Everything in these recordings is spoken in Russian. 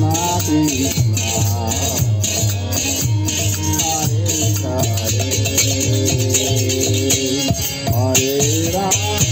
Hare Hare Hare Rama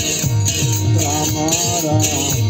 Rama Rama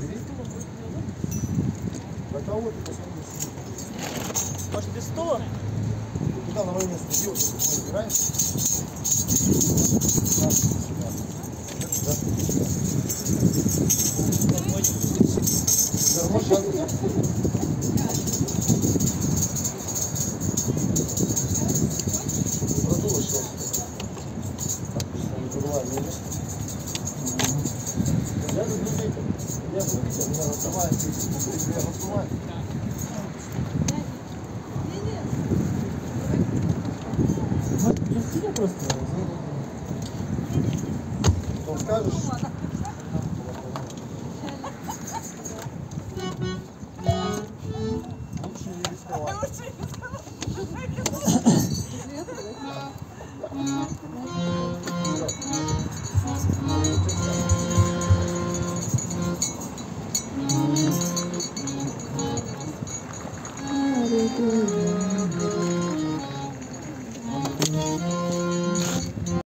бери стул, вот сюда. Да кого ты посмотри, сидит? Может, без стула? Туда на где вот ты убираешь? Сейчас. Продуло сейчас. Я не видел. Я тут видел, меня раздавали, меня раздавали. Может, просто? Потом скажешь,